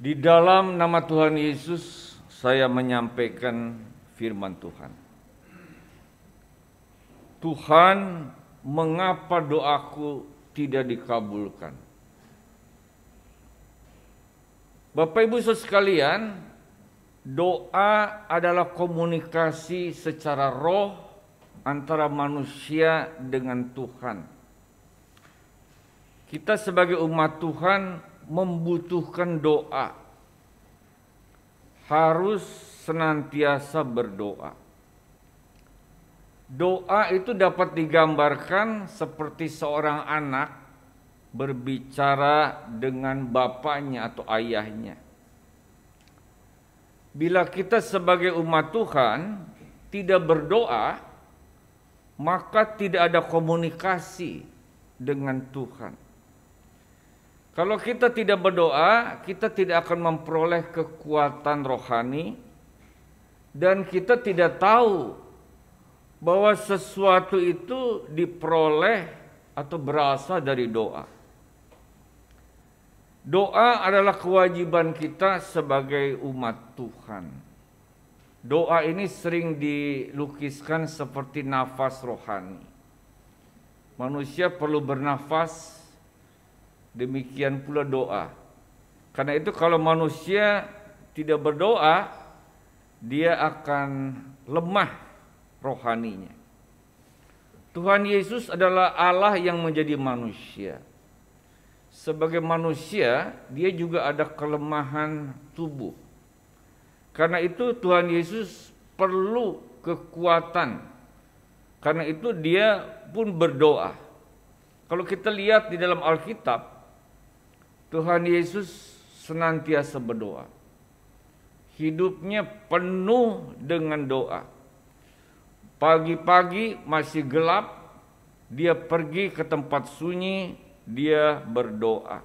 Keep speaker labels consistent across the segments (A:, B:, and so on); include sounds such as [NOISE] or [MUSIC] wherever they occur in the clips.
A: Di dalam nama Tuhan Yesus, saya menyampaikan firman Tuhan. Tuhan, mengapa doaku tidak dikabulkan? Bapak Ibu sekalian, doa adalah komunikasi secara roh antara manusia dengan Tuhan. Kita sebagai umat Tuhan membutuhkan doa. Harus senantiasa berdoa. Doa itu dapat digambarkan seperti seorang anak berbicara dengan bapaknya atau ayahnya. Bila kita sebagai umat Tuhan tidak berdoa, maka tidak ada komunikasi dengan Tuhan. Kalau kita tidak berdoa, kita tidak akan memperoleh kekuatan rohani dan kita tidak tahu bahwa sesuatu itu diperoleh atau berasal dari doa. Doa adalah kewajiban kita sebagai umat Tuhan. Doa ini sering dilukiskan seperti nafas rohani. Manusia perlu bernafas, demikian pula doa. Karena itu kalau manusia tidak berdoa, dia akan lemah rohaninya. Tuhan Yesus adalah Allah yang menjadi manusia sebagai manusia, dia juga ada kelemahan tubuh. Karena itu Tuhan Yesus perlu kekuatan. Karena itu dia pun berdoa. Kalau kita lihat di dalam Alkitab, Tuhan Yesus senantiasa berdoa. Hidupnya penuh dengan doa. Pagi-pagi masih gelap, dia pergi ke tempat sunyi dia berdoa.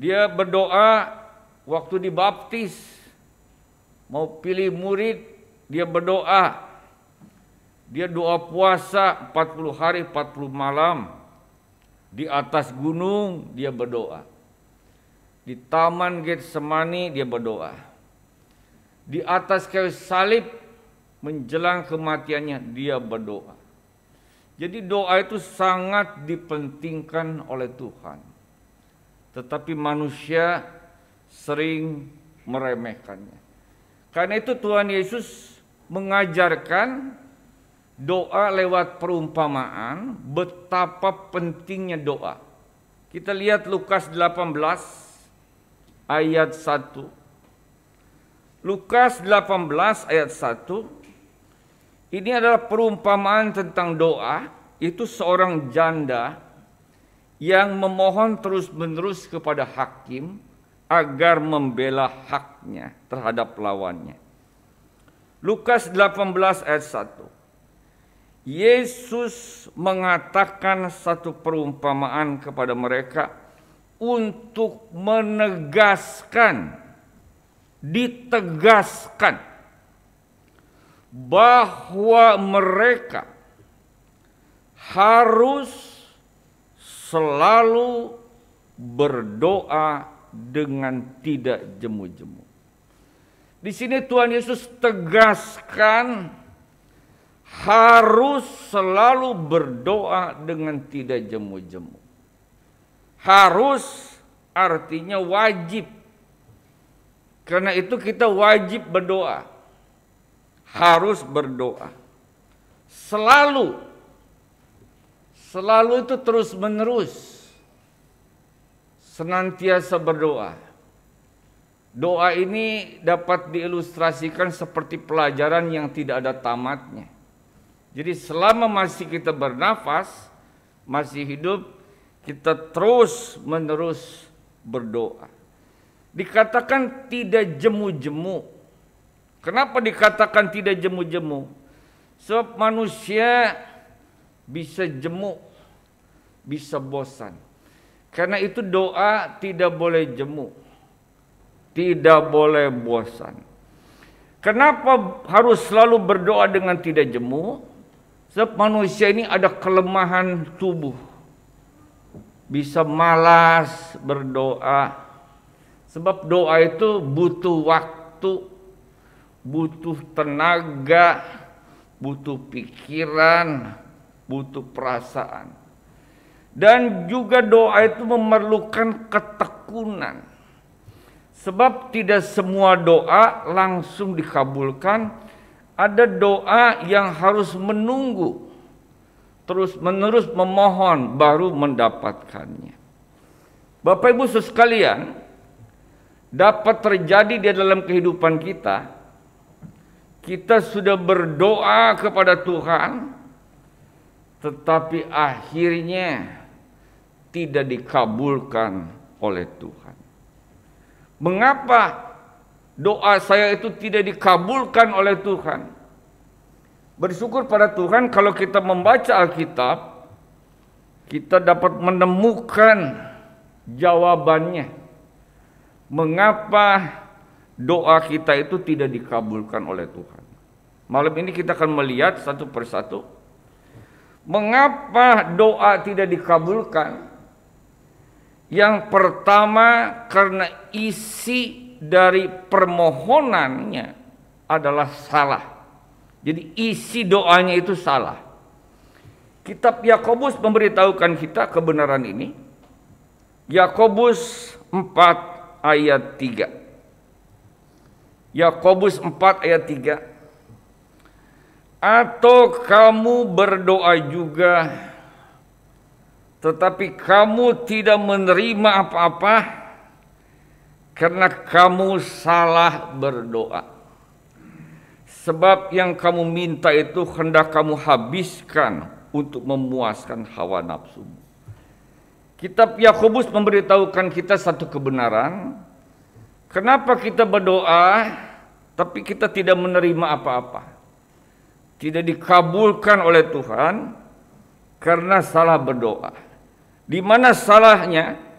A: Dia berdoa waktu dibaptis, mau pilih murid, dia berdoa. Dia doa puasa 40 hari 40 malam. Di atas gunung dia berdoa. Di taman Getsemani dia berdoa. Di atas kayu salib menjelang kematiannya dia berdoa. Jadi doa itu sangat dipentingkan oleh Tuhan. Tetapi manusia sering meremehkannya. Karena itu Tuhan Yesus mengajarkan doa lewat perumpamaan betapa pentingnya doa. Kita lihat Lukas 18 ayat 1. Lukas 18 ayat 1 ini adalah perumpamaan tentang doa, itu seorang janda yang memohon terus-menerus kepada hakim agar membela haknya terhadap lawannya. Lukas 18 ayat 1. Yesus mengatakan satu perumpamaan kepada mereka untuk menegaskan, ditegaskan bahwa mereka harus selalu berdoa dengan tidak jemu-jemu. Di sini Tuhan Yesus tegaskan harus selalu berdoa dengan tidak jemu-jemu. Harus artinya wajib. Karena itu kita wajib berdoa harus berdoa. Selalu. Selalu itu terus menerus. Senantiasa berdoa. Doa ini dapat diilustrasikan seperti pelajaran yang tidak ada tamatnya. Jadi selama masih kita bernafas, masih hidup, kita terus menerus berdoa. Dikatakan tidak jemu-jemu Kenapa dikatakan tidak jemu-jemu? Sebab manusia bisa jemu, bisa bosan. Karena itu doa tidak boleh jemu, tidak boleh bosan. Kenapa harus selalu berdoa dengan tidak jemu? Sebab manusia ini ada kelemahan tubuh. Bisa malas berdoa, Sebab doa itu butuh waktu, butuh tenaga, butuh pikiran, butuh perasaan. Dan juga doa itu memerlukan ketekunan. Sebab tidak semua doa langsung dikabulkan. Ada doa yang harus menunggu. Terus menerus memohon baru mendapatkannya. Bapak Ibu sekalian, dapat terjadi di dalam kehidupan kita. Kita sudah berdoa kepada Tuhan, tetapi akhirnya tidak dikabulkan oleh Tuhan. Mengapa doa saya itu tidak dikabulkan oleh Tuhan? Bersyukur pada Tuhan kalau kita membaca Alkitab, kita dapat menemukan jawabannya. Mengapa doa kita itu tidak dikabulkan oleh Tuhan? Malam ini kita akan melihat satu persatu. Mengapa doa tidak dikabulkan? Yang pertama karena isi dari permohonannya adalah salah. Jadi isi doanya itu salah. Kitab Yakobus memberitahukan kita kebenaran ini. Yakobus 4 ayat 3. Yakobus 4 ayat 3. Atau kamu berdoa juga tetapi kamu tidak menerima apa-apa karena kamu salah berdoa. Sebab yang kamu minta itu hendak kamu habiskan untuk memuaskan hawa nafsu. Kitab Yakobus memberitahukan kita satu kebenaran. Kenapa kita berdoa tapi kita tidak menerima apa-apa? Tidak dikabulkan oleh Tuhan karena salah berdoa. Di mana salahnya?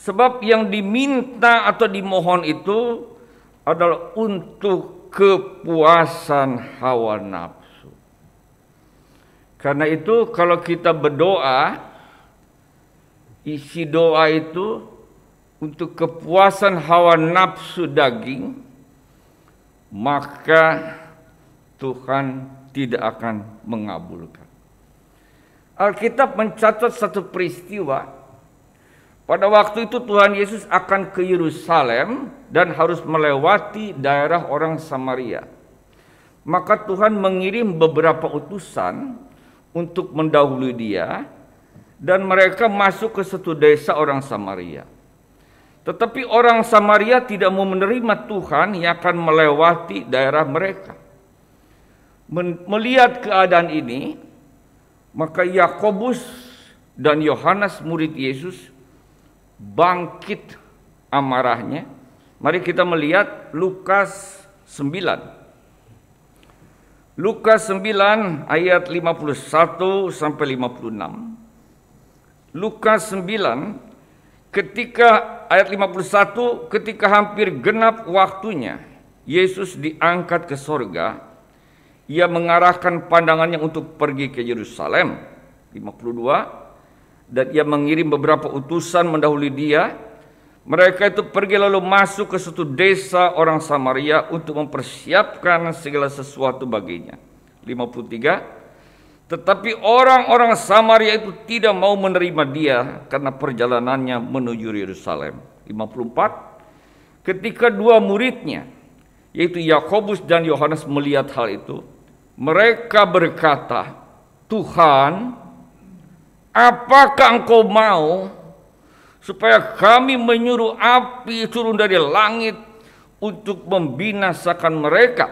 A: Sebab yang diminta atau dimohon itu adalah untuk kepuasan hawa nafsu. Karena itu kalau kita berdoa, isi doa itu untuk kepuasan hawa nafsu daging, maka Tuhan tidak akan mengabulkan. Alkitab mencatat satu peristiwa. Pada waktu itu Tuhan Yesus akan ke Yerusalem dan harus melewati daerah orang Samaria. Maka Tuhan mengirim beberapa utusan untuk mendahului dia dan mereka masuk ke satu desa orang Samaria. Tetapi orang Samaria tidak mau menerima Tuhan yang akan melewati daerah mereka. Melihat keadaan ini, maka Yakobus dan Yohanes murid Yesus bangkit amarahnya. Mari kita melihat Lukas 9. Lukas 9 ayat 51 sampai 56. Lukas 9 ketika ayat 51 ketika hampir genap waktunya Yesus diangkat ke sorga ia mengarahkan pandangannya untuk pergi ke Yerusalem 52 dan ia mengirim beberapa utusan mendahului dia. Mereka itu pergi lalu masuk ke suatu desa orang Samaria untuk mempersiapkan segala sesuatu baginya. 53 tetapi orang-orang Samaria itu tidak mau menerima dia karena perjalanannya menuju Yerusalem. 54 ketika dua muridnya yaitu Yakobus dan Yohanes melihat hal itu mereka berkata, Tuhan, apakah engkau mau supaya kami menyuruh api turun dari langit untuk membinasakan mereka?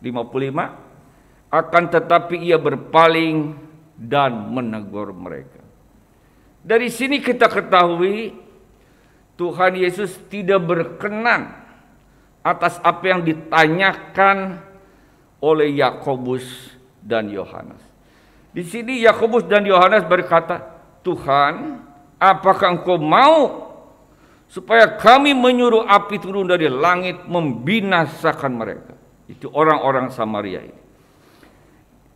A: 55. Akan tetapi ia berpaling dan menegur mereka. Dari sini kita ketahui Tuhan Yesus tidak berkenan atas apa yang ditanyakan oleh Yakobus dan Yohanes. Di sini Yakobus dan Yohanes berkata, "Tuhan, apakah Engkau mau supaya kami menyuruh api turun dari langit membinasakan mereka?" Itu orang-orang Samaria ini.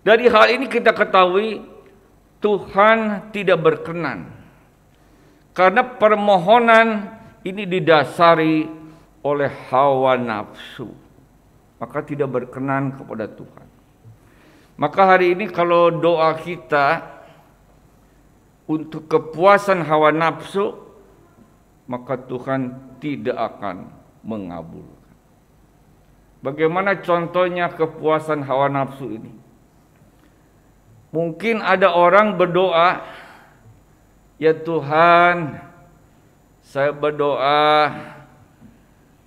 A: Dari hal ini kita ketahui Tuhan tidak berkenan karena permohonan ini didasari oleh hawa nafsu, maka tidak berkenan kepada Tuhan. Maka hari ini kalau doa kita untuk kepuasan hawa nafsu, maka Tuhan tidak akan mengabulkan. Bagaimana contohnya kepuasan hawa nafsu ini? Mungkin ada orang berdoa, "Ya Tuhan, saya berdoa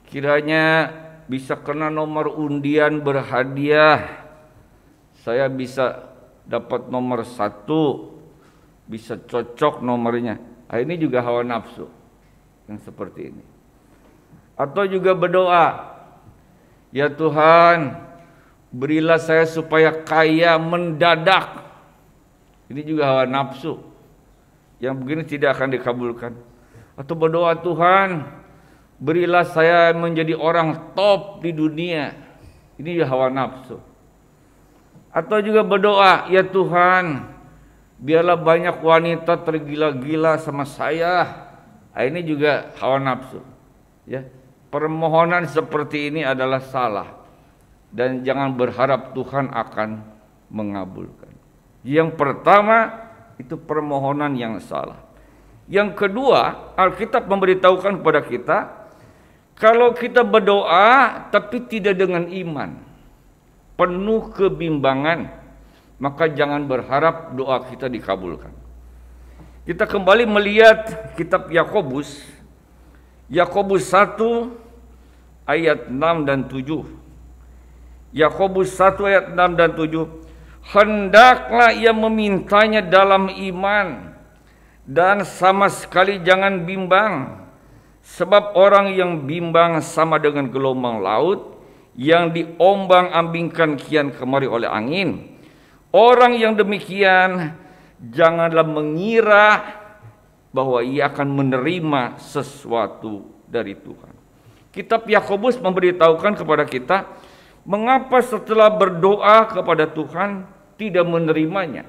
A: kiranya bisa kena nomor undian berhadiah. Saya bisa dapat nomor satu, bisa cocok nomornya." Nah, ini juga hawa nafsu yang seperti ini. Atau juga berdoa, Ya Tuhan, berilah saya supaya kaya mendadak. Ini juga hawa nafsu. Yang begini tidak akan dikabulkan. Atau berdoa Tuhan, berilah saya menjadi orang top di dunia. Ini hawa nafsu. Atau juga berdoa, ya Tuhan, biarlah banyak wanita tergila-gila sama saya. Nah, ini juga hawa nafsu. Ya, permohonan seperti ini adalah salah dan jangan berharap Tuhan akan mengabulkan. Yang pertama itu permohonan yang salah. Yang kedua, Alkitab memberitahukan kepada kita kalau kita berdoa tapi tidak dengan iman, penuh kebimbangan, maka jangan berharap doa kita dikabulkan. Kita kembali melihat kitab Yakobus Yakobus 1 ayat 6 dan 7. Yakobus 1 ayat 6 dan 7. Hendaklah ia memintanya dalam iman dan sama sekali jangan bimbang. Sebab orang yang bimbang sama dengan gelombang laut yang diombang-ambingkan kian kemari oleh angin. Orang yang demikian janganlah mengira bahwa ia akan menerima sesuatu dari Tuhan. Kitab Yakobus memberitahukan kepada kita mengapa setelah berdoa kepada Tuhan tidak menerimanya.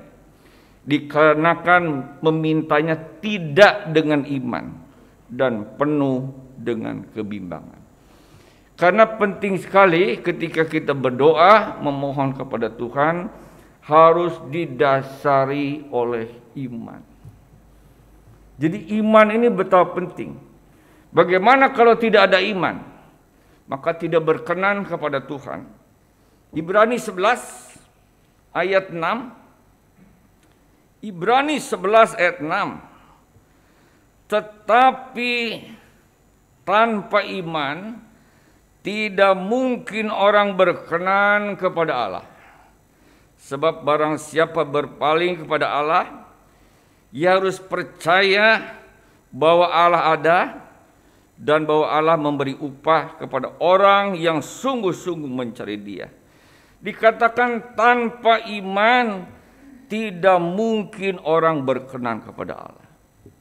A: Dikarenakan memintanya tidak dengan iman dan penuh dengan kebimbangan. Karena penting sekali ketika kita berdoa memohon kepada Tuhan harus didasari oleh iman. Jadi iman ini betapa penting. Bagaimana kalau tidak ada iman? Maka tidak berkenan kepada Tuhan. Ibrani 11 ayat 6. Ibrani 11 ayat 6. Tetapi tanpa iman tidak mungkin orang berkenan kepada Allah. Sebab barang siapa berpaling kepada Allah, ia harus percaya bahwa Allah ada dan bahwa Allah memberi upah kepada orang yang sungguh-sungguh mencari Dia. Dikatakan tanpa iman tidak mungkin orang berkenan kepada Allah.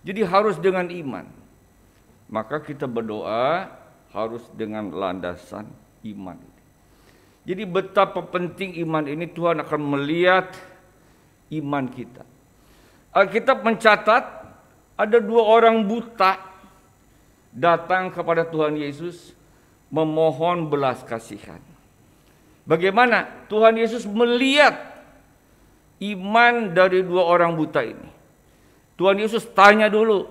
A: Jadi harus dengan iman. Maka kita berdoa harus dengan landasan iman. Jadi betapa penting iman ini Tuhan akan melihat iman kita. Alkitab mencatat ada dua orang buta datang kepada Tuhan Yesus memohon belas kasihan. Bagaimana Tuhan Yesus melihat iman dari dua orang buta ini? Tuhan Yesus tanya dulu,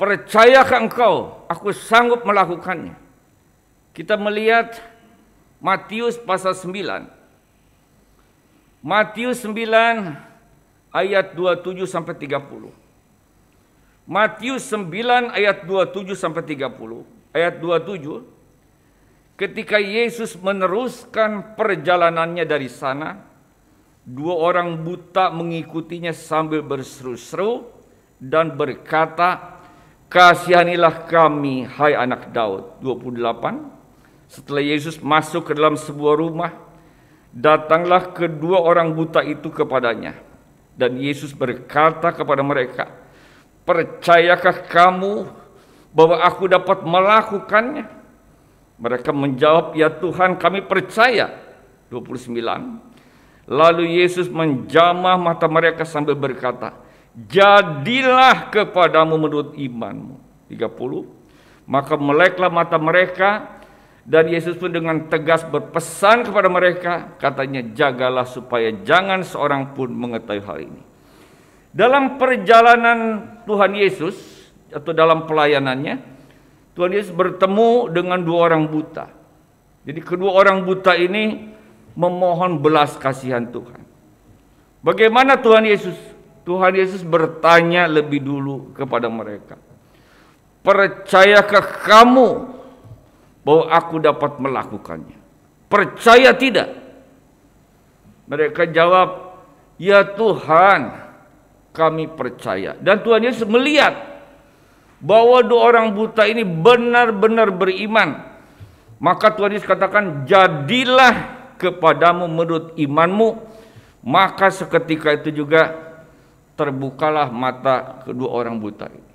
A: percayakah engkau aku sanggup melakukannya? Kita melihat Matius pasal 9. Matius 9 ayat 27 sampai 30. Matius 9 ayat 27 sampai 30. Ayat 27 ketika Yesus meneruskan perjalanannya dari sana, dua orang buta mengikutinya sambil berseru-seru dan berkata, "Kasihanilah kami, hai anak Daud." 28 Setelah Yesus masuk ke dalam sebuah rumah, datanglah kedua orang buta itu kepadanya dan Yesus berkata kepada mereka, "Percayakah kamu bahwa aku dapat melakukannya?" Mereka menjawab, "Ya Tuhan, kami percaya." 29. Lalu Yesus menjamah mata mereka sambil berkata, "Jadilah kepadamu menurut imanmu." 30. Maka meleklah mata mereka dan Yesus pun dengan tegas berpesan kepada mereka, katanya jagalah supaya jangan seorang pun mengetahui hal ini. Dalam perjalanan Tuhan Yesus atau dalam pelayanannya, Tuhan Yesus bertemu dengan dua orang buta. Jadi kedua orang buta ini memohon belas kasihan Tuhan. Bagaimana Tuhan Yesus? Tuhan Yesus bertanya lebih dulu kepada mereka. Percayakah kamu bahwa aku dapat melakukannya? Percaya tidak? Mereka jawab, "Ya Tuhan, kami percaya." Dan Tuhan Yesus melihat bahwa dua orang buta ini benar-benar beriman. Maka Tuhan Yesus katakan, "Jadilah kepadamu menurut imanmu." Maka seketika itu juga terbukalah mata kedua orang buta ini.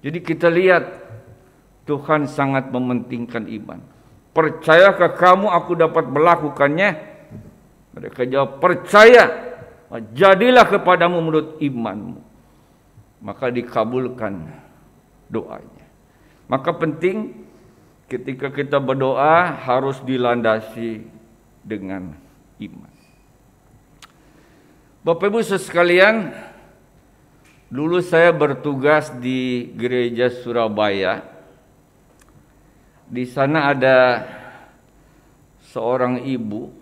A: Jadi kita lihat Tuhan sangat mementingkan iman. Percayakah kamu aku dapat melakukannya? Mereka jawab, percaya. Jadilah kepadamu menurut imanmu. Maka dikabulkan doanya. Maka penting ketika kita berdoa harus dilandasi dengan iman. Bapak Ibu sekalian, Dulu saya bertugas di gereja Surabaya. Di sana ada seorang ibu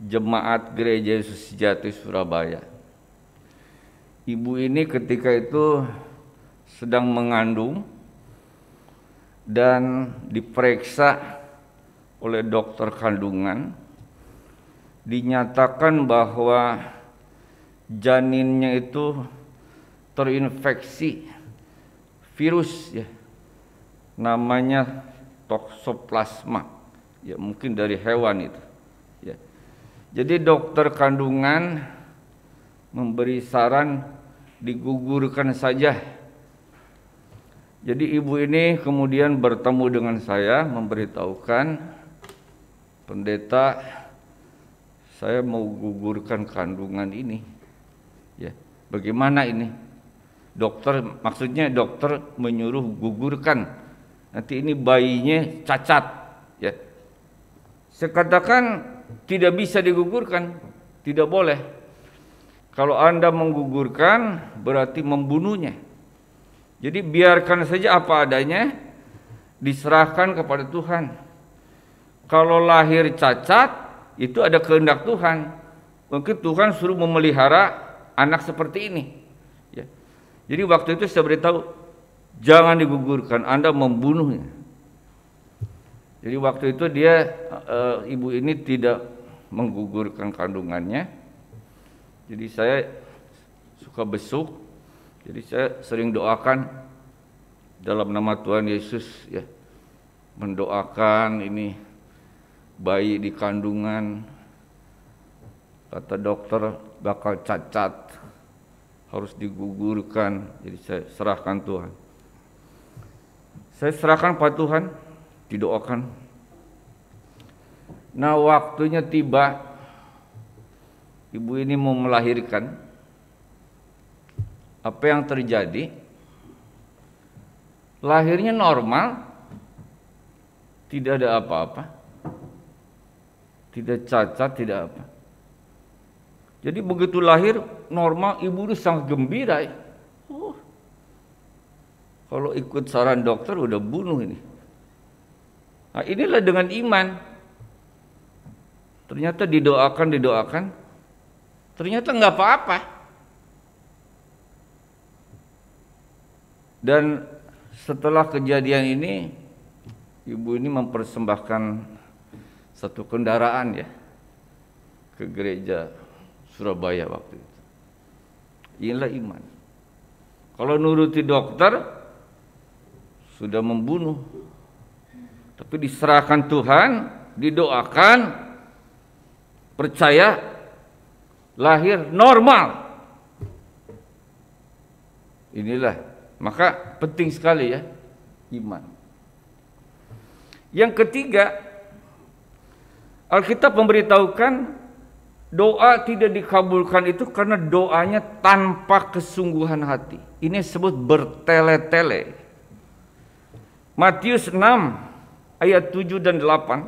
A: jemaat gereja Yesus Sejati Surabaya. Ibu ini ketika itu sedang mengandung dan diperiksa oleh dokter kandungan dinyatakan bahwa janinnya itu terinfeksi virus ya. Namanya toksoplasma ya mungkin dari hewan itu ya. Jadi dokter kandungan memberi saran digugurkan saja. Jadi ibu ini kemudian bertemu dengan saya memberitahukan pendeta saya mau gugurkan kandungan ini. Ya bagaimana ini? Dokter maksudnya dokter menyuruh gugurkan. Nanti ini bayinya cacat ya. Saya tidak bisa digugurkan tidak boleh. Kalau anda menggugurkan berarti membunuhnya. Jadi biarkan saja apa adanya diserahkan kepada Tuhan. Kalau lahir cacat itu ada kehendak Tuhan mungkin Tuhan suruh memelihara anak seperti ini jadi waktu itu saya beritahu jangan digugurkan, Anda membunuhnya. Jadi waktu itu dia e, ibu ini tidak menggugurkan kandungannya. Jadi saya suka besuk. Jadi saya sering doakan dalam nama Tuhan Yesus ya. Mendoakan ini bayi di kandungan kata dokter bakal cacat harus digugurkan. Jadi saya serahkan Tuhan. Saya serahkan pada Tuhan, didoakan. Nah waktunya tiba, ibu ini mau melahirkan. Apa yang terjadi? Lahirnya normal, tidak ada apa-apa, tidak cacat, tidak apa. Jadi begitu lahir normal ibu itu sangat gembira. Oh. Kalau ikut saran dokter udah bunuh ini. Nah, inilah dengan iman. Ternyata didoakan didoakan. Ternyata nggak apa-apa. Dan setelah kejadian ini ibu ini mempersembahkan satu kendaraan ya ke gereja Surabaya waktu itu. Inilah iman. Kalau nuruti dokter sudah membunuh. Tapi diserahkan Tuhan, didoakan, percaya lahir normal. Inilah maka penting sekali ya iman. Yang ketiga, Alkitab memberitahukan Doa tidak dikabulkan itu karena doanya tanpa kesungguhan hati. Ini disebut bertele-tele. Matius 6 ayat 7 dan 8.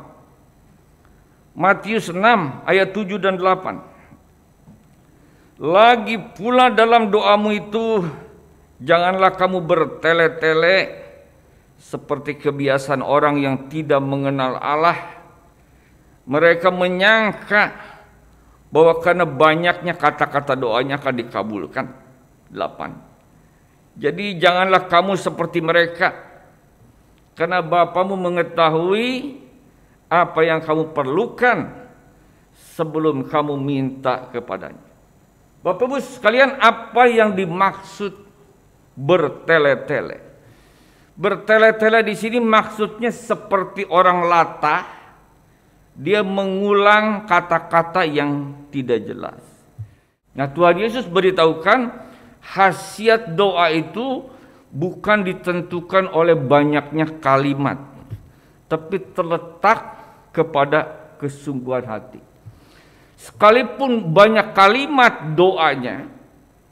A: Matius 6 ayat 7 dan 8. Lagi pula dalam doamu itu janganlah kamu bertele-tele seperti kebiasaan orang yang tidak mengenal Allah. Mereka menyangka bahwa karena banyaknya kata-kata doanya akan dikabulkan. 8. Jadi janganlah kamu seperti mereka karena Bapamu mengetahui apa yang kamu perlukan sebelum kamu minta kepadanya. Bapak Ibu sekalian, apa yang dimaksud bertele-tele? Bertele-tele di sini maksudnya seperti orang latah, dia mengulang kata-kata yang tidak jelas. Nah, Tuhan Yesus beritahukan khasiat doa itu bukan ditentukan oleh banyaknya kalimat, tapi terletak kepada kesungguhan hati. Sekalipun banyak kalimat doanya,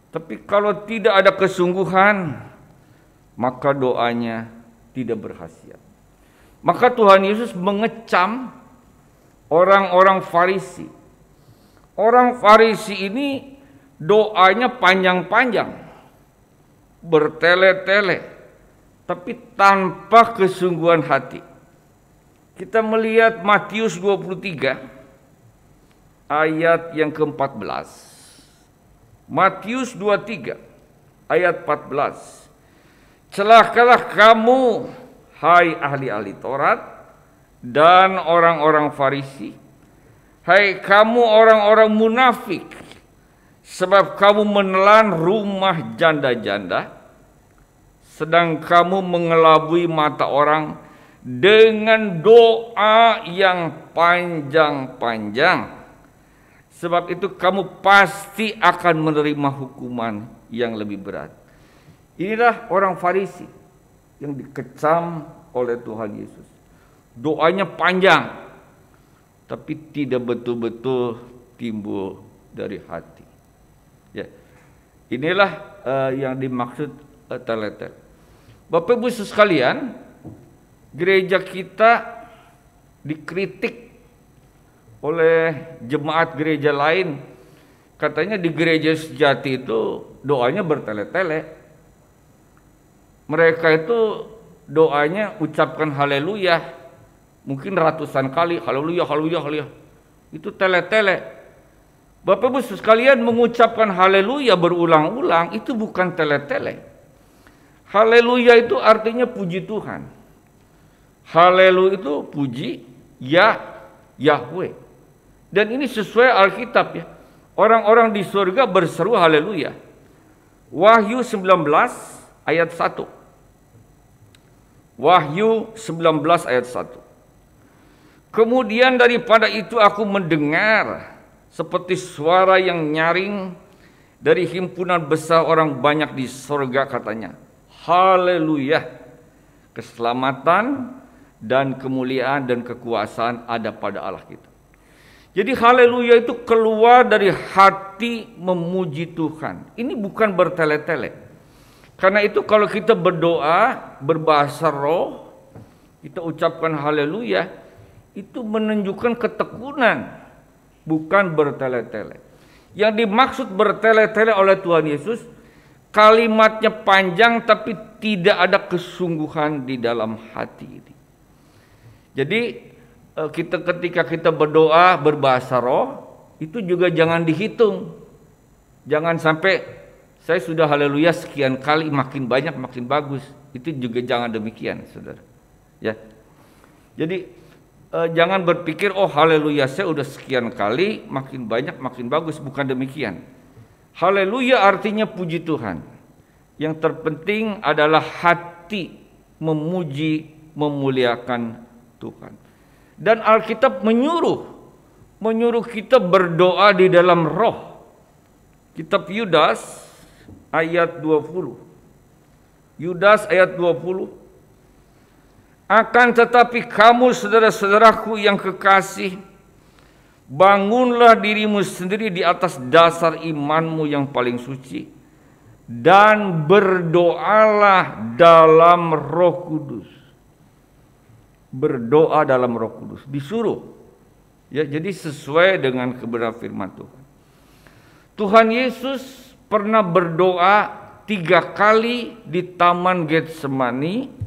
A: tapi kalau tidak ada kesungguhan, maka doanya tidak berhasil. Maka Tuhan Yesus mengecam orang-orang Farisi. Orang Farisi ini doanya panjang-panjang, bertele-tele, tapi tanpa kesungguhan hati. Kita melihat Matius 23 ayat yang ke-14. Matius 23 ayat 14. Celakalah kamu hai ahli-ahli Taurat dan orang-orang Farisi. Hai kamu orang-orang munafik sebab kamu menelan rumah janda-janda sedang kamu mengelabui mata orang dengan doa yang panjang-panjang Sebab itu kamu pasti akan menerima hukuman yang lebih berat. Inilah orang Farisi yang dikecam oleh Tuhan Yesus. Doanya panjang, tapi tidak betul-betul timbul dari hati. Ya, inilah uh, yang dimaksud uh, teletel. Bapak Ibu sekalian, gereja kita dikritik oleh jemaat gereja lain. Katanya di gereja sejati itu doanya bertele-tele. Mereka itu doanya ucapkan haleluya. Mungkin ratusan kali haleluya, haleluya, haleluya. Itu tele-tele. Bapak Ibu sekalian mengucapkan haleluya berulang-ulang itu bukan tele-tele. Haleluya itu artinya puji Tuhan. Haleluya itu puji ya Yahweh. Dan ini sesuai Alkitab ya. Orang-orang di surga berseru haleluya. Wahyu 19 ayat 1. Wahyu 19 ayat 1. Kemudian daripada itu aku mendengar seperti suara yang nyaring dari himpunan besar orang banyak di surga katanya. Haleluya. Keselamatan dan kemuliaan dan kekuasaan ada pada Allah kita. Jadi haleluya itu keluar dari hati memuji Tuhan. Ini bukan bertele-tele. Karena itu kalau kita berdoa berbahasa roh, kita ucapkan haleluya, itu menunjukkan ketekunan, bukan bertele-tele. Yang dimaksud bertele-tele oleh Tuhan Yesus, kalimatnya panjang tapi tidak ada kesungguhan di dalam hati ini. Jadi Eh, kita ketika kita berdoa berbahasa roh itu juga jangan dihitung. Jangan sampai saya sudah haleluya sekian kali makin banyak makin bagus. Itu juga jangan demikian, Saudara. Ya. Jadi eh, jangan berpikir oh haleluya saya udah sekian kali makin banyak makin bagus, bukan demikian. Haleluya artinya puji Tuhan. Yang terpenting adalah hati memuji memuliakan Tuhan. Dan Alkitab menyuruh menyuruh kita berdoa di dalam roh. Kitab Yudas ayat 20. Yudas ayat 20. Akan tetapi kamu saudara-saudaraku yang kekasih, bangunlah dirimu sendiri di atas dasar imanmu yang paling suci dan berdoalah dalam Roh Kudus berdoa dalam Roh Kudus, disuruh. Ya, jadi sesuai dengan kebenaran firman Tuhan. Tuhan Yesus pernah berdoa tiga kali di Taman Getsemani.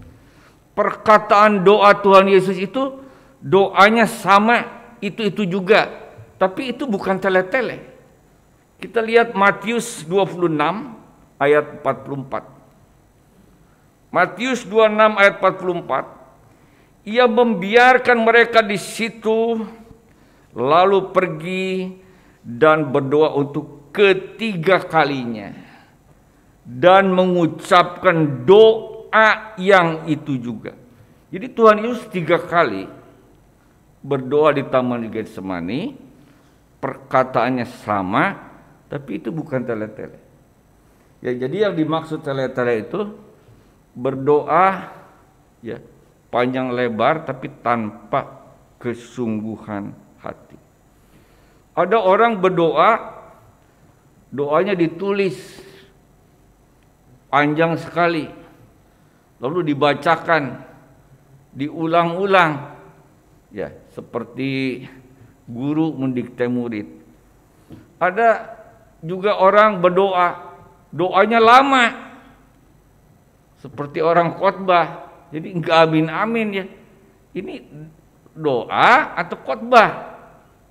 A: Perkataan doa Tuhan Yesus itu doanya sama, itu-itu juga. Tapi itu bukan tele-tele. Kita lihat Matius 26 ayat 44. Matius 26 ayat 44. Ia membiarkan mereka di situ lalu pergi dan berdoa untuk ketiga kalinya dan mengucapkan doa yang itu juga. Jadi Tuhan Yesus tiga kali berdoa di Taman Getsemani, perkataannya sama, tapi itu bukan tele-tele. Ya, jadi yang dimaksud tele-tele itu berdoa ya panjang lebar tapi tanpa kesungguhan hati. Ada orang berdoa, doanya ditulis panjang sekali, lalu dibacakan, diulang-ulang, ya seperti guru mendikte murid. Ada juga orang berdoa, doanya lama, seperti orang khotbah, jadi enggak amin amin ya. Ini doa atau khotbah?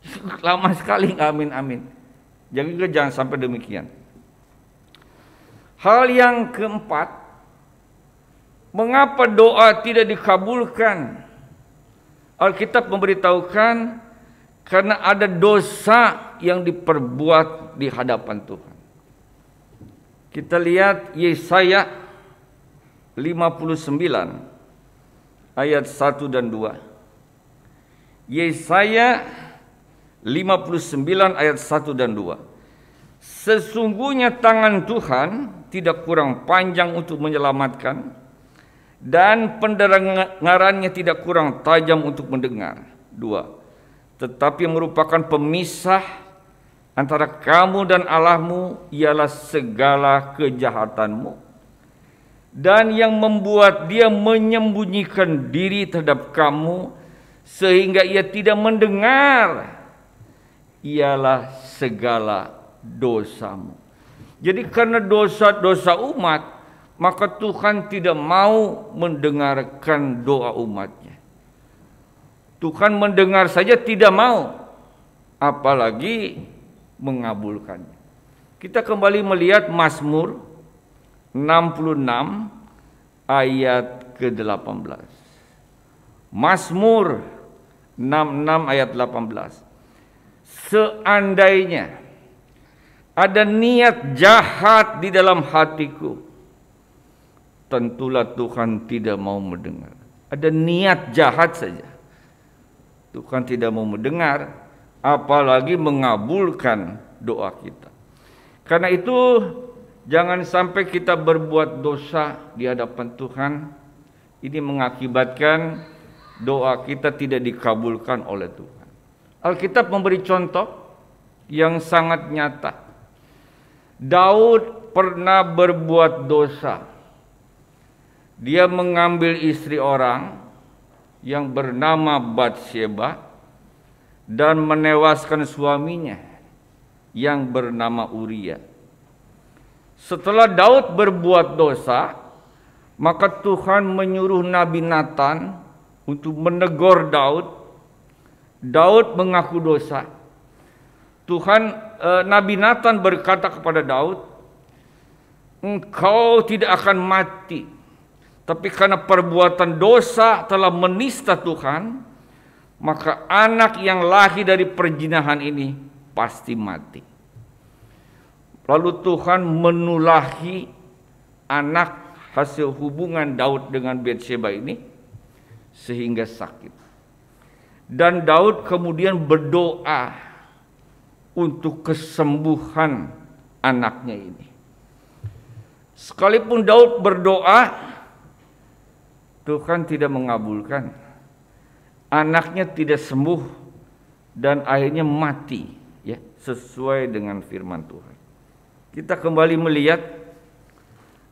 A: [LAUGHS] Lama sekali amin amin. Jadi jangan sampai demikian. Hal yang keempat, mengapa doa tidak dikabulkan? Alkitab memberitahukan karena ada dosa yang diperbuat di hadapan Tuhan. Kita lihat Yesaya 59 ayat 1 dan 2. Yesaya 59 ayat 1 dan 2. Sesungguhnya tangan Tuhan tidak kurang panjang untuk menyelamatkan dan pendengarannya tidak kurang tajam untuk mendengar. Dua. Tetapi merupakan pemisah antara kamu dan Allahmu ialah segala kejahatanmu. Dan yang membuat dia menyembunyikan diri terhadap kamu sehingga ia tidak mendengar ialah segala dosamu. Jadi karena dosa-dosa umat, maka Tuhan tidak mau mendengarkan doa umatnya. Tuhan mendengar saja tidak mau, apalagi mengabulkannya. Kita kembali melihat Mazmur 66 ayat ke-18. Mazmur 66 ayat 18 seandainya ada niat jahat di dalam hatiku, tentulah Tuhan tidak mau mendengar. Ada niat jahat saja. Tuhan tidak mau mendengar, apalagi mengabulkan doa kita. Karena itu, jangan sampai kita berbuat dosa di hadapan Tuhan. Ini mengakibatkan doa kita tidak dikabulkan oleh Tuhan. Alkitab memberi contoh yang sangat nyata. Daud pernah berbuat dosa. Dia mengambil istri orang yang bernama Batsheba dan menewaskan suaminya yang bernama Uria. Setelah Daud berbuat dosa, maka Tuhan menyuruh Nabi Nathan untuk menegur Daud Daud mengaku dosa. Tuhan eh, Nabi Nathan berkata kepada Daud, "Engkau tidak akan mati, tapi karena perbuatan dosa telah menista Tuhan, maka anak yang lahir dari perjinahan ini pasti mati." Lalu Tuhan menulahi anak hasil hubungan Daud dengan Bathsheba ini sehingga sakit. Dan Daud kemudian berdoa untuk kesembuhan anaknya ini. Sekalipun Daud berdoa, Tuhan tidak mengabulkan. Anaknya tidak sembuh dan akhirnya mati ya sesuai dengan firman Tuhan. Kita kembali melihat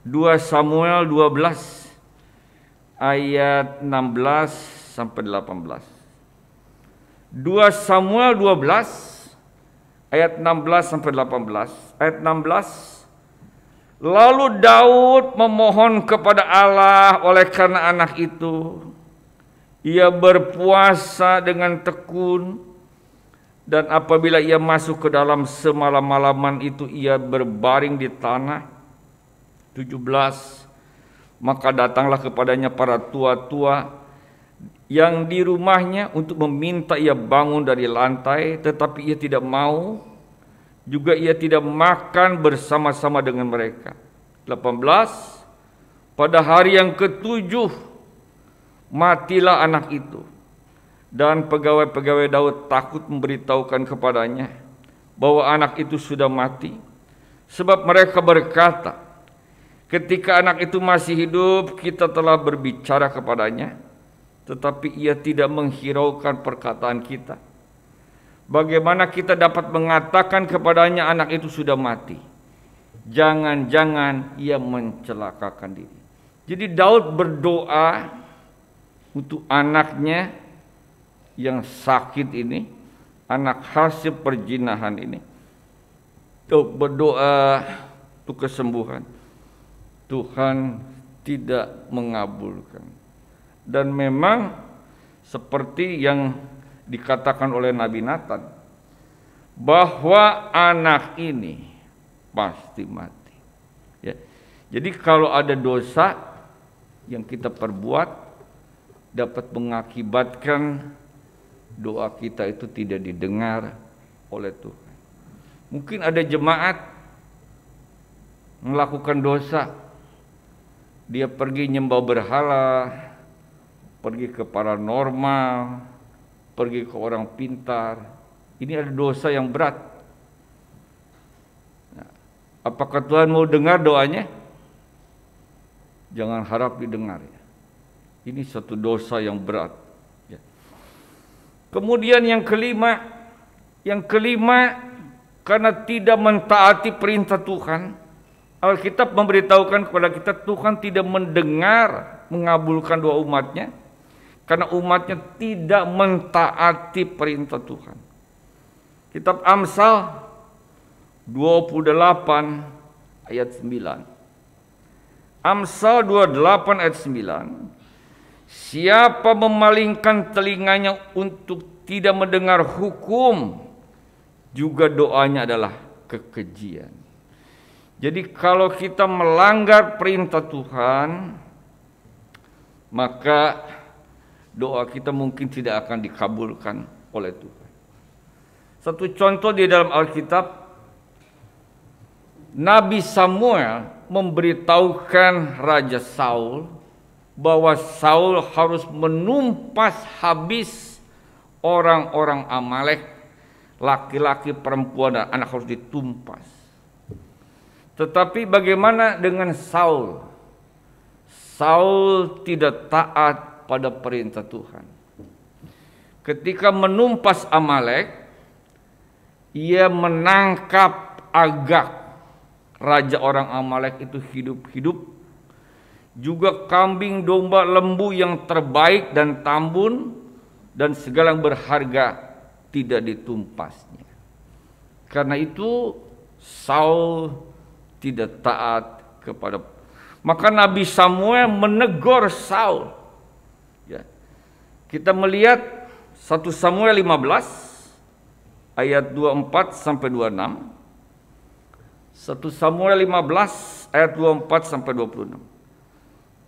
A: 2 Samuel 12 ayat 16 sampai 18. 2 Samuel 12 ayat 16 sampai 18. Ayat 16 Lalu Daud memohon kepada Allah oleh karena anak itu. Ia berpuasa dengan tekun dan apabila ia masuk ke dalam semalam-malaman itu ia berbaring di tanah. 17 Maka datanglah kepadanya para tua-tua yang di rumahnya untuk meminta ia bangun dari lantai tetapi ia tidak mau juga ia tidak makan bersama-sama dengan mereka. 18 pada hari yang ketujuh matilah anak itu. Dan pegawai-pegawai Daud takut memberitahukan kepadanya bahwa anak itu sudah mati. Sebab mereka berkata ketika anak itu masih hidup kita telah berbicara kepadanya tetapi ia tidak menghiraukan perkataan kita. Bagaimana kita dapat mengatakan kepadanya anak itu sudah mati? Jangan-jangan ia mencelakakan diri. Jadi Daud berdoa untuk anaknya yang sakit ini, anak hasil perjinahan ini. Daud berdoa untuk kesembuhan. Tuhan tidak mengabulkan dan memang seperti yang dikatakan oleh Nabi Nathan bahwa anak ini pasti mati. Ya. Jadi kalau ada dosa yang kita perbuat dapat mengakibatkan doa kita itu tidak didengar oleh Tuhan. Mungkin ada jemaat melakukan dosa, dia pergi nyembah berhala, pergi ke paranormal, pergi ke orang pintar. Ini ada dosa yang berat. Nah, apakah Tuhan mau dengar doanya? Jangan harap didengar. Ya. Ini satu dosa yang berat. Ya. Kemudian yang kelima, yang kelima karena tidak mentaati perintah Tuhan, Alkitab memberitahukan kepada kita Tuhan tidak mendengar mengabulkan doa umatnya karena umatnya tidak mentaati perintah Tuhan. Kitab Amsal 28 ayat 9. Amsal 28 ayat 9. Siapa memalingkan telinganya untuk tidak mendengar hukum, juga doanya adalah kekejian. Jadi kalau kita melanggar perintah Tuhan, maka doa kita mungkin tidak akan dikabulkan oleh Tuhan. Satu contoh di dalam Alkitab, Nabi Samuel memberitahukan Raja Saul bahwa Saul harus menumpas habis orang-orang Amalek, laki-laki, perempuan, dan anak harus ditumpas. Tetapi bagaimana dengan Saul? Saul tidak taat pada perintah Tuhan. Ketika menumpas Amalek, ia menangkap Agak, raja orang Amalek itu hidup-hidup. Juga kambing domba lembu yang terbaik dan tambun dan segala yang berharga tidak ditumpasnya. Karena itu Saul tidak taat kepada maka Nabi Samuel menegur Saul kita melihat 1 Samuel 15 ayat 24 sampai 26. 1 Samuel 15 ayat 24 sampai 26.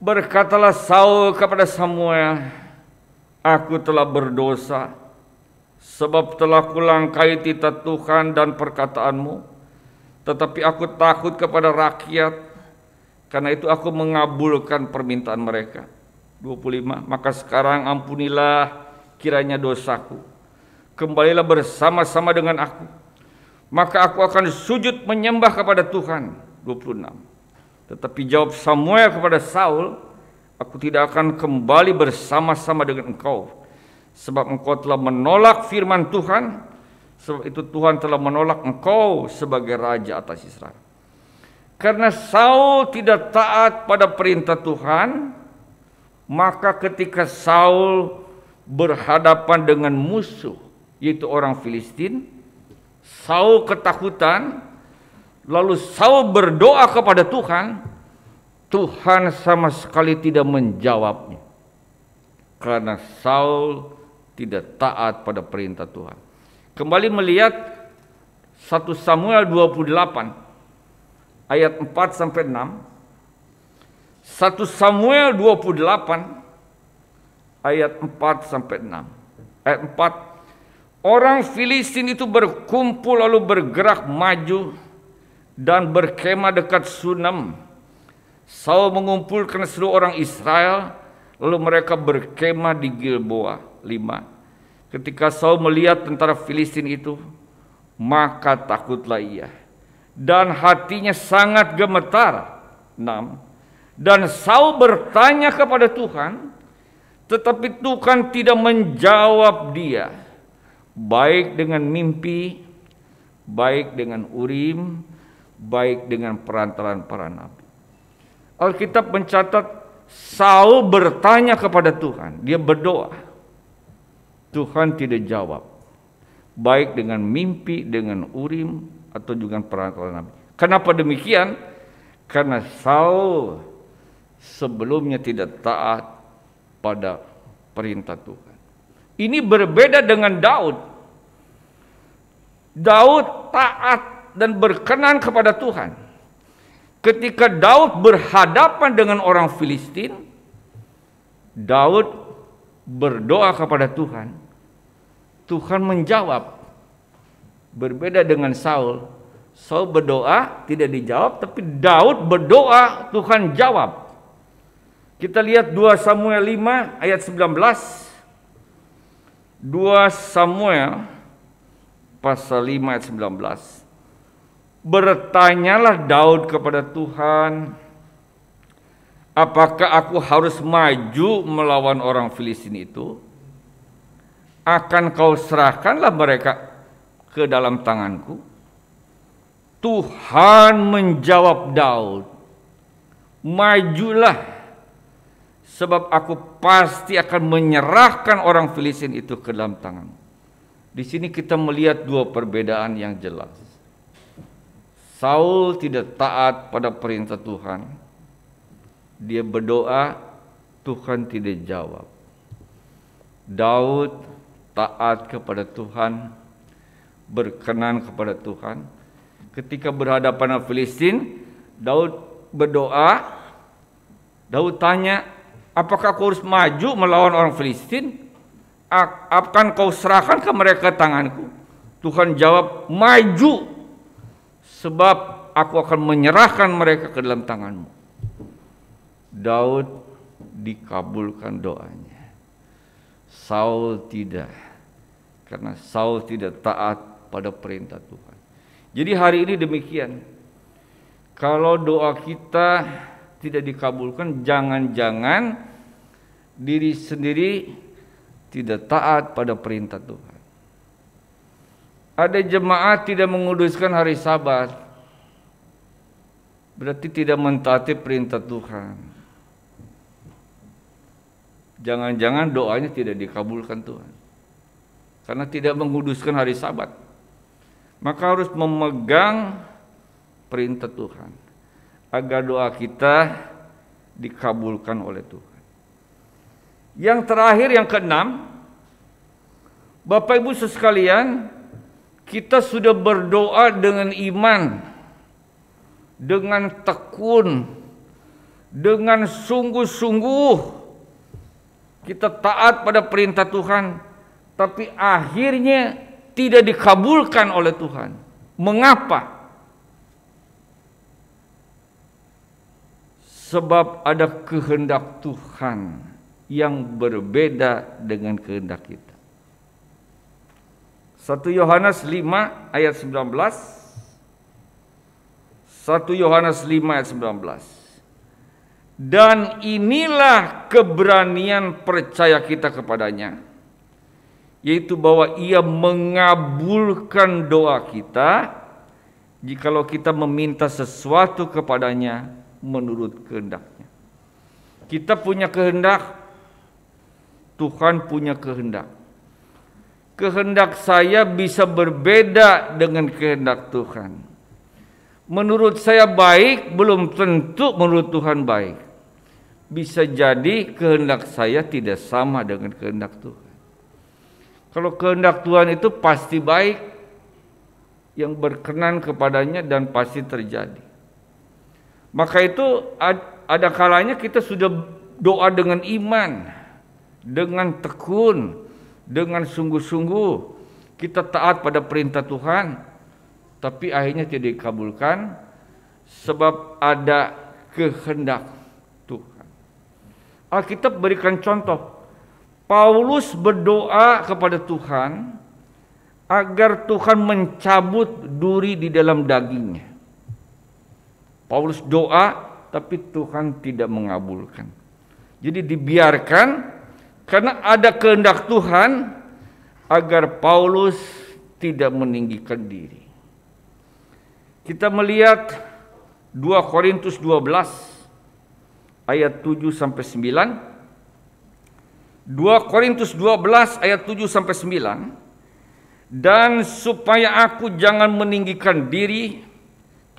A: Berkatalah Saul kepada Samuel, Aku telah berdosa, sebab telah kulangkai titah Tuhan dan perkataanmu, tetapi aku takut kepada rakyat, karena itu aku mengabulkan permintaan mereka. 25 Maka sekarang ampunilah kiranya dosaku. Kembalilah bersama-sama dengan aku. Maka aku akan sujud menyembah kepada Tuhan. 26 Tetapi jawab Samuel kepada Saul Aku tidak akan kembali bersama-sama dengan engkau Sebab engkau telah menolak firman Tuhan Sebab itu Tuhan telah menolak engkau sebagai raja atas Israel. Karena Saul tidak taat pada perintah Tuhan maka ketika Saul berhadapan dengan musuh yaitu orang Filistin. Saul ketakutan, lalu Saul berdoa kepada Tuhan. Tuhan sama sekali tidak menjawabnya. Karena Saul tidak taat pada perintah Tuhan. Kembali melihat 1 Samuel 28 ayat 4 sampai 6. 1 Samuel 28 ayat 4 sampai 6. Ayat 4 Orang Filistin itu berkumpul lalu bergerak maju dan berkemah dekat Sunam. Saul mengumpulkan seluruh orang Israel lalu mereka berkemah di Gilboa. 5. Ketika Saul melihat tentara Filistin itu, maka takutlah ia. Dan hatinya sangat gemetar. 6. Dan Saul bertanya kepada Tuhan, tetapi Tuhan tidak menjawab dia, baik dengan mimpi, baik dengan urim, baik dengan perantaran para nabi. Alkitab mencatat Saul bertanya kepada Tuhan, dia berdoa. Tuhan tidak jawab. Baik dengan mimpi, dengan urim, atau juga perantaran nabi. Kenapa demikian? Karena Saul sebelumnya tidak taat pada perintah Tuhan. Ini berbeda dengan Daud. Daud taat dan berkenan kepada Tuhan. Ketika Daud berhadapan dengan orang Filistin, Daud berdoa kepada Tuhan. Tuhan menjawab. Berbeda dengan Saul. Saul berdoa tidak dijawab, tapi Daud berdoa Tuhan jawab. Kita lihat 2 Samuel 5 ayat 19. 2 Samuel pasal 5 ayat 19. Bertanyalah Daud kepada Tuhan, apakah aku harus maju melawan orang Filistin itu? Akan kau serahkanlah mereka ke dalam tanganku? Tuhan menjawab Daud, majulah sebab aku pasti akan menyerahkan orang Filistin itu ke dalam tangan. Di sini kita melihat dua perbedaan yang jelas. Saul tidak taat pada perintah Tuhan. Dia berdoa, Tuhan tidak jawab. Daud taat kepada Tuhan, berkenan kepada Tuhan. Ketika berhadapan dengan Filistin, Daud berdoa. Daud tanya, Apakah kau harus maju melawan orang Filistin? Akan kau serahkan ke mereka tanganku? Tuhan jawab, maju. Sebab aku akan menyerahkan mereka ke dalam tanganmu. Daud dikabulkan doanya. Saul tidak. Karena Saul tidak taat pada perintah Tuhan. Jadi hari ini demikian. Kalau doa kita tidak dikabulkan, jangan-jangan diri sendiri tidak taat pada perintah Tuhan. Ada jemaat tidak menguduskan hari Sabat, berarti tidak mentaati perintah Tuhan. Jangan-jangan doanya tidak dikabulkan Tuhan. Karena tidak menguduskan hari Sabat. Maka harus memegang perintah Tuhan agar doa kita dikabulkan oleh Tuhan. Yang terakhir yang keenam, Bapak Ibu sekalian, kita sudah berdoa dengan iman, dengan tekun, dengan sungguh-sungguh. Kita taat pada perintah Tuhan, tapi akhirnya tidak dikabulkan oleh Tuhan. Mengapa? Sebab ada kehendak Tuhan yang berbeda dengan kehendak kita. 1 Yohanes 5 ayat 19 1 Yohanes 5 ayat 19 Dan inilah keberanian percaya kita kepadanya yaitu bahwa ia mengabulkan doa kita jikalau kita meminta sesuatu kepadanya menurut kehendaknya. Kita punya kehendak, Tuhan punya kehendak. Kehendak saya bisa berbeda dengan kehendak Tuhan. Menurut saya baik, belum tentu menurut Tuhan baik. Bisa jadi kehendak saya tidak sama dengan kehendak Tuhan. Kalau kehendak Tuhan itu pasti baik, yang berkenan kepadanya dan pasti terjadi. Maka itu ada kalanya kita sudah doa dengan iman, dengan tekun, dengan sungguh-sungguh kita taat pada perintah Tuhan, tapi akhirnya tidak dikabulkan sebab ada kehendak Tuhan. Alkitab berikan contoh. Paulus berdoa kepada Tuhan agar Tuhan mencabut duri di dalam dagingnya. Paulus doa tapi Tuhan tidak mengabulkan. Jadi dibiarkan karena ada kehendak Tuhan agar Paulus tidak meninggikan diri. Kita melihat 2 Korintus 12 ayat 7 sampai 9. 2 Korintus 12 ayat 7 sampai 9 dan supaya aku jangan meninggikan diri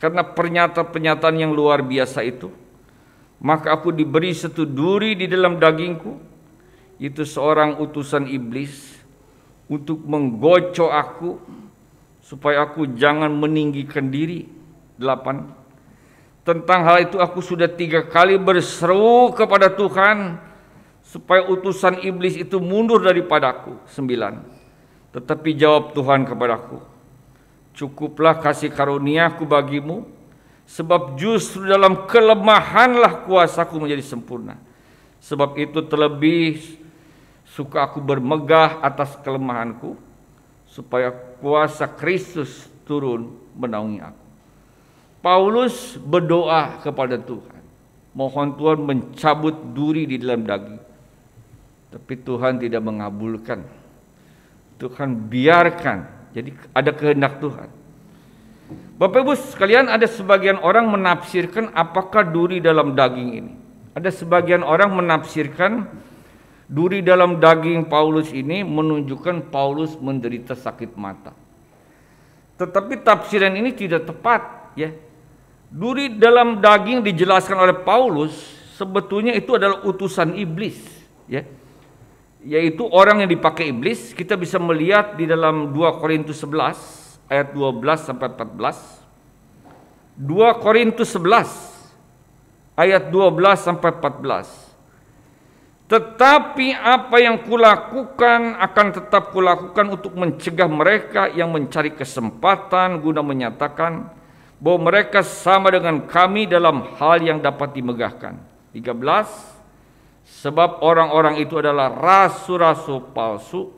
A: karena pernyataan-pernyataan yang luar biasa itu maka aku diberi satu duri di dalam dagingku itu seorang utusan iblis untuk menggocok aku supaya aku jangan meninggikan diri. Delapan tentang hal itu aku sudah tiga kali berseru kepada Tuhan supaya utusan iblis itu mundur daripadaku sembilan tetapi jawab Tuhan kepadaku, Cukuplah kasih karuniaku bagimu, sebab justru dalam kelemahanlah kuasaku menjadi sempurna. Sebab itu terlebih suka aku bermegah atas kelemahanku, supaya kuasa Kristus turun menaungi aku. Paulus berdoa kepada Tuhan. Mohon Tuhan mencabut duri di dalam daging. Tapi Tuhan tidak mengabulkan Tuhan biarkan. Jadi ada kehendak Tuhan. Bapak Ibu sekalian ada sebagian orang menafsirkan apakah duri dalam daging ini. Ada sebagian orang menafsirkan duri dalam daging Paulus ini menunjukkan Paulus menderita sakit mata. Tetapi tafsiran ini tidak tepat ya. Duri dalam daging dijelaskan oleh Paulus sebetulnya itu adalah utusan iblis ya yaitu orang yang dipakai iblis kita bisa melihat di dalam 2 Korintus 11 ayat 12 sampai 14 2 Korintus 11 ayat 12 sampai 14 tetapi apa yang kulakukan akan tetap kulakukan untuk mencegah mereka yang mencari kesempatan guna menyatakan bahwa mereka sama dengan kami dalam hal yang dapat dimegahkan. 13 Sebab orang-orang itu adalah rasul-rasul palsu,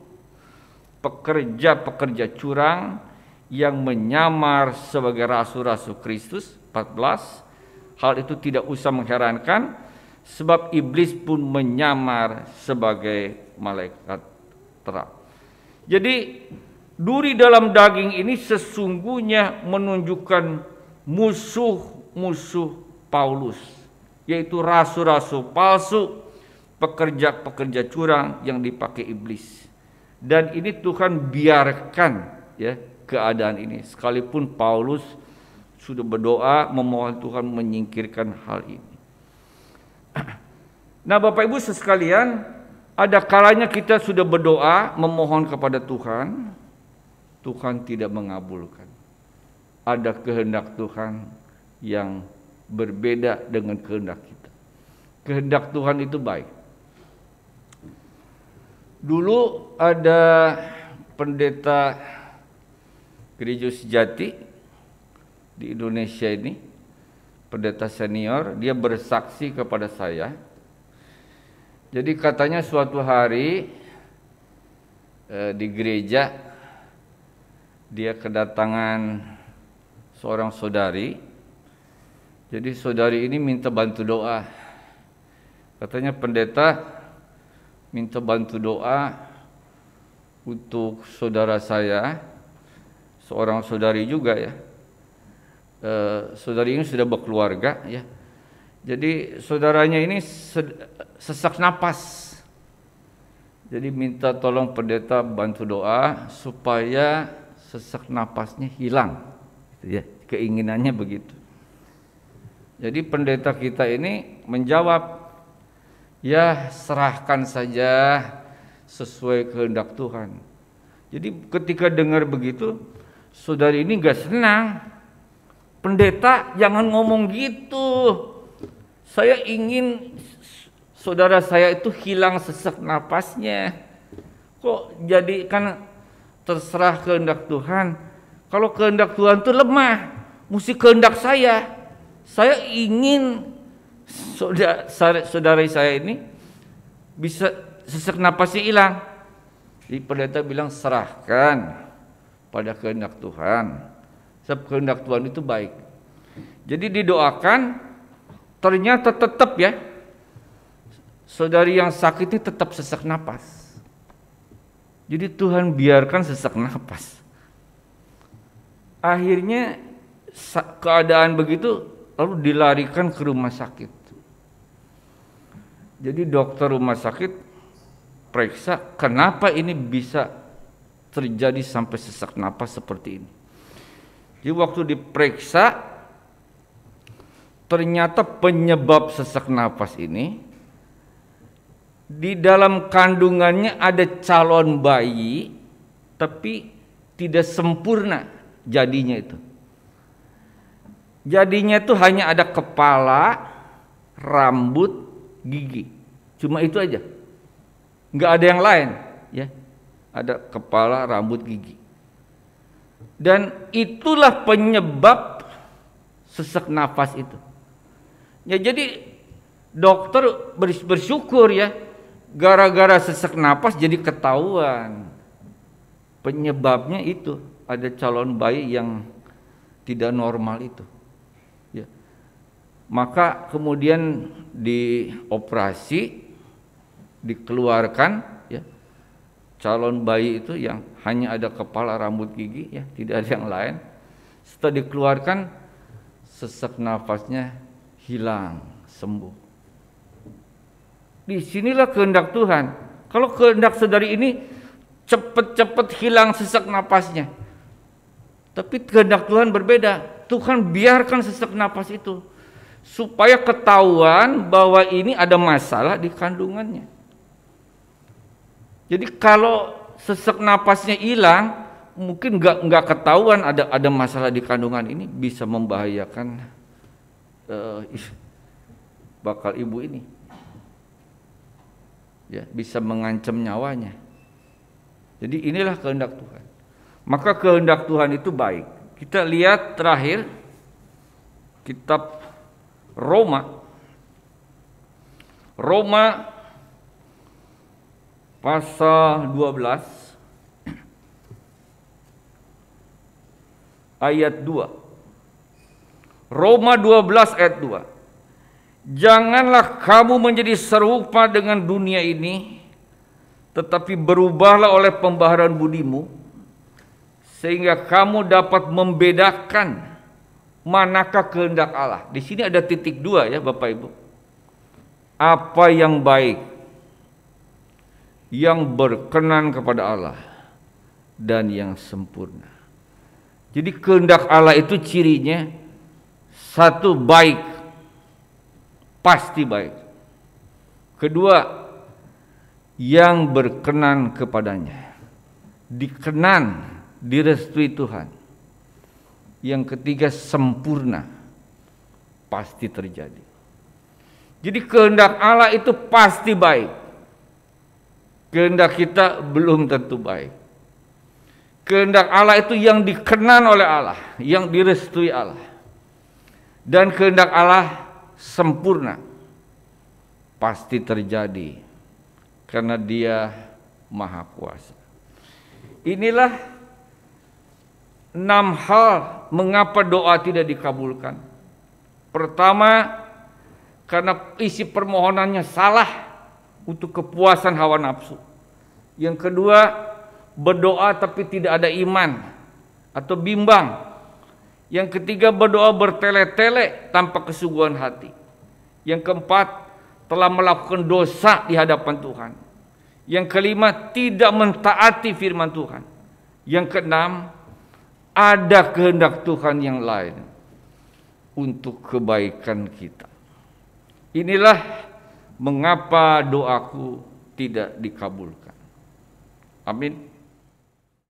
A: pekerja-pekerja curang yang menyamar sebagai rasul-rasul Kristus. 14. Hal itu tidak usah mengherankan sebab iblis pun menyamar sebagai malaikat terang. Jadi duri dalam daging ini sesungguhnya menunjukkan musuh-musuh Paulus, yaitu rasul-rasul palsu pekerja-pekerja curang yang dipakai iblis. Dan ini Tuhan biarkan ya keadaan ini sekalipun Paulus sudah berdoa memohon Tuhan menyingkirkan hal ini. [CLEARS THROAT] Nah, Bapak Ibu sekalian, ada kalanya kita sudah berdoa memohon kepada Tuhan, Tuhan tidak mengabulkan. Ada kehendak Tuhan yang berbeda dengan kehendak kita. Kehendak Tuhan itu baik. Dulu ada pendeta gereja sejati di Indonesia ini, pendeta senior, dia bersaksi kepada saya. Jadi katanya suatu hari eh, di gereja dia kedatangan seorang saudari. Jadi saudari ini minta bantu doa. Katanya pendeta minta bantu doa untuk saudara saya, seorang saudari juga ya. E, saudari ini sudah berkeluarga ya. Jadi saudaranya ini sesak napas. Jadi minta tolong pendeta bantu doa supaya sesak napasnya hilang. Gitu ya, keinginannya begitu. Jadi pendeta kita ini menjawab, ya serahkan saja sesuai kehendak Tuhan. Jadi ketika dengar begitu, saudari ini gak senang. Pendeta jangan ngomong gitu. Saya ingin saudara saya itu hilang sesak napasnya. Kok jadi kan terserah kehendak Tuhan. Kalau kehendak Tuhan itu lemah, mesti kehendak saya. Saya ingin saudara, saudara saya ini bisa sesak napasnya hilang. Jadi pendeta bilang serahkan pada kehendak Tuhan. Sebab kehendak Tuhan itu baik. Jadi didoakan ternyata tetap ya saudari yang sakit ini tetap sesak napas. Jadi Tuhan biarkan sesak napas. Akhirnya keadaan begitu lalu dilarikan ke rumah sakit. Jadi dokter rumah sakit periksa kenapa ini bisa terjadi sampai sesak napas seperti ini. Jadi waktu diperiksa ternyata penyebab sesak napas ini di dalam kandungannya ada calon bayi tapi tidak sempurna jadinya itu. Jadinya itu hanya ada kepala, rambut, gigi. Cuma itu aja. Nggak ada yang lain, ya. Ada kepala, rambut, gigi. Dan itulah penyebab sesak nafas itu. Ya jadi dokter bersyukur ya gara-gara sesak napas jadi ketahuan penyebabnya itu ada calon bayi yang tidak normal itu maka kemudian dioperasi dikeluarkan ya calon bayi itu yang hanya ada kepala rambut gigi ya tidak ada yang lain setelah dikeluarkan sesak nafasnya hilang sembuh Di sinilah kehendak Tuhan. Kalau kehendak saudari ini cepat-cepat hilang sesak napasnya. Tapi kehendak Tuhan berbeda. Tuhan biarkan sesak napas itu supaya ketahuan bahwa ini ada masalah di kandungannya. Jadi kalau sesak napasnya hilang, mungkin nggak nggak ketahuan ada ada masalah di kandungan ini bisa membahayakan uh, bakal ibu ini ya bisa mengancam nyawanya. Jadi inilah kehendak Tuhan. Maka kehendak Tuhan itu baik. Kita lihat terakhir kitab Roma Roma pasal 12 ayat 2. Roma 12 ayat 2. Janganlah kamu menjadi serupa dengan dunia ini, tetapi berubahlah oleh pembaharuan budimu, sehingga kamu dapat membedakan manakah kehendak Allah. Di sini ada titik dua ya Bapak Ibu. Apa yang baik, yang berkenan kepada Allah, dan yang sempurna. Jadi kehendak Allah itu cirinya satu baik, pasti baik. Kedua, yang berkenan kepadanya. Dikenan, direstui Tuhan. Yang ketiga, sempurna. Pasti terjadi. Jadi kehendak Allah itu pasti baik. Kehendak kita belum tentu baik. Kehendak Allah itu yang dikenan oleh Allah, yang direstui Allah. Dan kehendak Allah sempurna pasti terjadi karena dia maha kuasa. Inilah enam hal mengapa doa tidak dikabulkan. Pertama, karena isi permohonannya salah untuk kepuasan hawa nafsu. Yang kedua, berdoa tapi tidak ada iman atau bimbang yang ketiga berdoa bertele-tele tanpa kesungguhan hati. Yang keempat telah melakukan dosa di hadapan Tuhan. Yang kelima, tidak mentaati firman Tuhan. Yang keenam, ada kehendak Tuhan yang lain untuk kebaikan kita. Inilah mengapa doaku tidak dikabulkan. Amin.